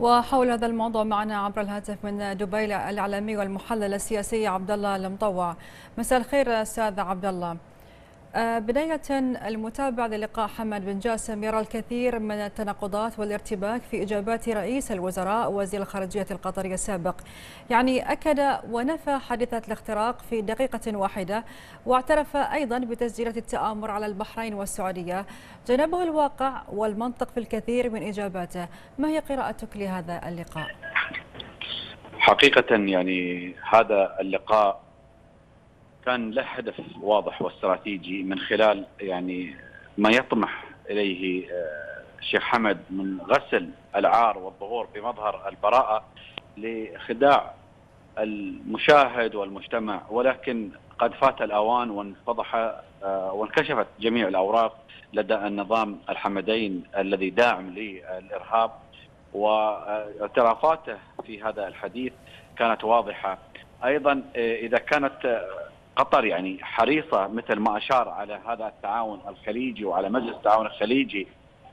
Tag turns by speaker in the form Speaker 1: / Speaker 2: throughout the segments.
Speaker 1: وحول هذا الموضوع معنا عبر الهاتف من دبي الاعلامي والمحلل السياسي عبد الله المطوع. مساء الخير أستاذ عبد الله بداية المتابع للقاء حمد بن جاسم يرى الكثير من التناقضات والارتباك في إجابات رئيس الوزراء وزير الخارجية القطري السابق. يعني أكد ونفى حادثة الاختراق في دقيقة واحدة واعترف أيضا بتسجيلات التآمر على البحرين والسعودية. جنبه الواقع والمنطق في الكثير من إجاباته. ما هي قراءتك لهذا اللقاء؟
Speaker 2: حقيقة يعني هذا اللقاء كان له هدف واضح واستراتيجي من خلال يعني ما يطمح إليه الشيخ آه، حمد من غسل العار والظهور بمظهر البراءة لخداع المشاهد والمجتمع ولكن قد فات الأوان وانفضح آه، وانكشفت جميع الأوراق لدى النظام الحمدين الذي داعم للإرهاب واعترافاته في هذا الحديث كانت واضحة. أيضا آه، إذا كانت قطر يعني حريصة مثل ما أشار على هذا التعاون الخليجي وعلى مجلس التعاون الخليجي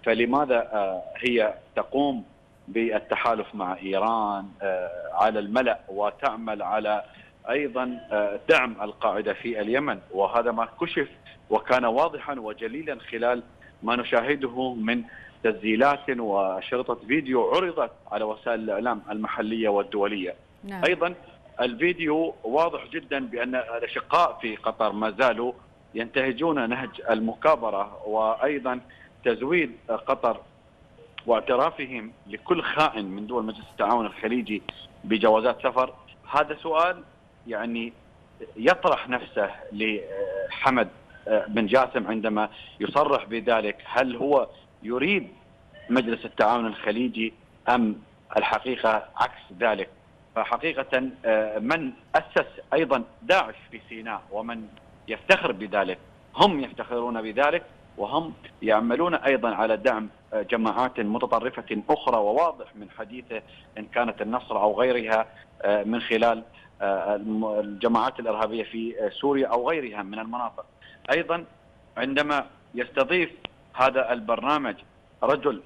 Speaker 2: فلماذا آه، هي تقوم بالتحالف مع إيران آه، على الملأ وتعمل على أيضا آه، دعم القاعدة في اليمن وهذا ما كشف وكان واضحا وجليلا خلال ما نشاهده من تسجيلات وشرطة فيديو عرضت على وسائل الإعلام المحلية والدولية. نعم. أيضا الفيديو واضح جدا بأن الأشقاء في قطر ما زالوا ينتهجون نهج المكابرة وأيضا تزويد قطر واعترافهم لكل خائن من دول مجلس التعاون الخليجي بجوازات سفر. هذا سؤال يعني يطرح نفسه لحمد بن جاسم عندما يصرح بذلك. هل هو يريد مجلس التعاون الخليجي أم الحقيقة عكس ذلك؟ فحقيقة آه، من أسس أيضا داعش في سيناء ومن يفتخر بذلك هم يفتخرون بذلك وهم يعملون أيضا على دعم آه، جماعات متطرفة أخرى وواضح من حديثه إن كانت النصر أو غيرها آه، من خلال الجماعات الإرهابية في سوريا أو غيرها من المناطق. أيضا عندما يستضيف هذا البرنامج رجل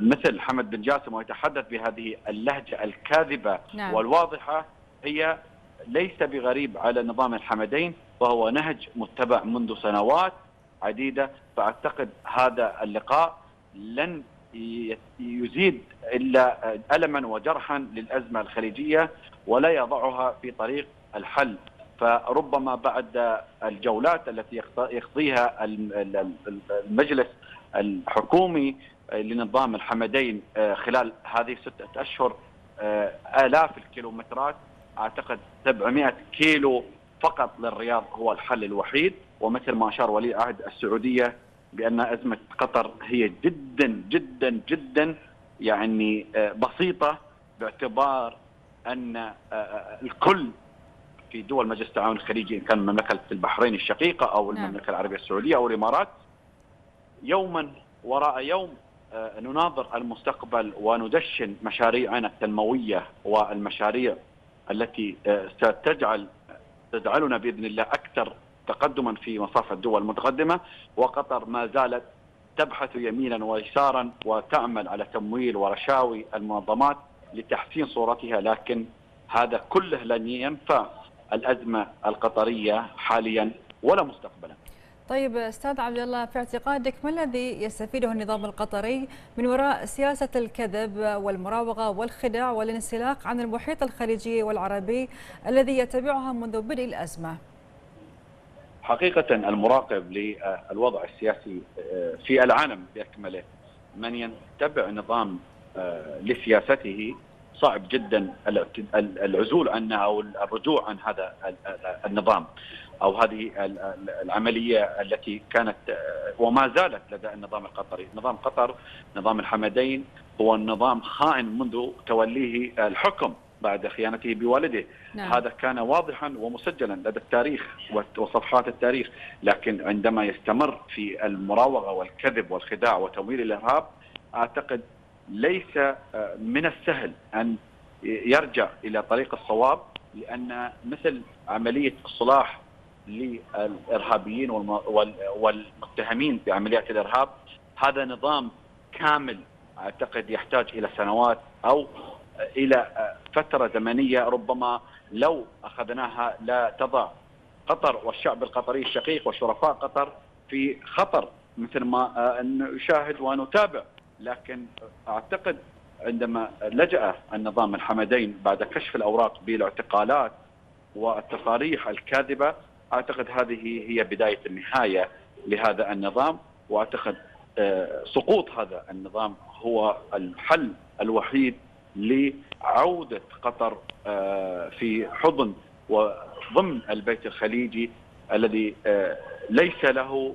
Speaker 2: مثل حمد بن جاسم ويتحدث بهذه اللهجة الكاذبة نعم. والواضحة هي ليس بغريب على نظام الحمدين وهو نهج متبع منذ سنوات عديدة فأعتقد هذا اللقاء لن يزيد إلا ألما وجرحا للأزمة الخليجية ولا يضعها في طريق الحل فربما بعد الجولات التي يقضيها المجلس الحكومي لنظام الحمدين آه، خلال هذه ستة أشهر آه، آلاف الكيلومترات أعتقد 700 كيلو فقط للرياض هو الحل الوحيد. ومثل ما أشار ولي عهد السعودية بأن أزمة قطر هي جدا جدا جدا يعني آه، بسيطة باعتبار أن الكل في دول مجلس التعاون الخليجي إن كان مملكة البحرين الشقيقة أو نعم. المملكة العربية السعودية أو الإمارات يوما وراء يوم آه، نناظر المستقبل وندشن مشاريعنا التنمويه والمشاريع التي آه، ستجعل تجعلنا بإذن الله أكثر تقدما في مصاف الدول المتقدمة وقطر ما زالت تبحث يمينا ويسارا وتعمل على تمويل ورشاوي المنظمات لتحسين صورتها لكن هذا كله لن ينفع الأزمة القطرية حاليا ولا مستقبلا.
Speaker 1: طيب أستاذ عبد الله في اعتقادك ما الذي يستفيده النظام القطري من وراء سياسة الكذب والمراوغة والخداع والانسلاق عن المحيط الخليجي والعربي الذي يتبعها منذ بدء الأزمة؟
Speaker 2: حقيقة المراقب للوضع السياسي في العالم بأكمله من يتبع نظام لسياسته صعب جدا العزول عنه أو الرجوع عن هذا النظام أو هذه العملية التي كانت وما زالت لدى النظام القطري، نظام قطر نظام الحمدين هو النظام خائن منذ توليه الحكم بعد خيانته بوالده. نعم. هذا كان واضحا ومسجلا لدى التاريخ وصفحات التاريخ. لكن عندما يستمر في المراوغة والكذب والخداع وتمويل الإرهاب أعتقد ليس من السهل أن يرجع إلى طريق الصواب لأن مثل عملية الصلاح للإرهابيين والمتهمين بعمليات الإرهاب هذا نظام كامل أعتقد يحتاج إلى سنوات أو إلى فترة زمنية ربما لو أخذناها لا تضع قطر والشعب القطري الشقيق وشرفاء قطر في خطر مثل ما نشاهد ونتابع. لكن أعتقد عندما لجأ النظام الحمدين بعد كشف الأوراق بالاعتقالات والتصاريح الكاذبة أعتقد هذه هي بداية النهاية لهذا النظام وأعتقد سقوط هذا النظام هو الحل الوحيد لعودة قطر في حضن وضمن البيت الخليجي الذي ليس له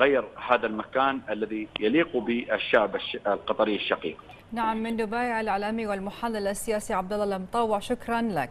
Speaker 2: غير هذا المكان الذي يليق بالشعب القطري الشقيق.
Speaker 1: نعم من دبي الاعلامي والمحلل السياسي عبد الله المطوع شكرا لك.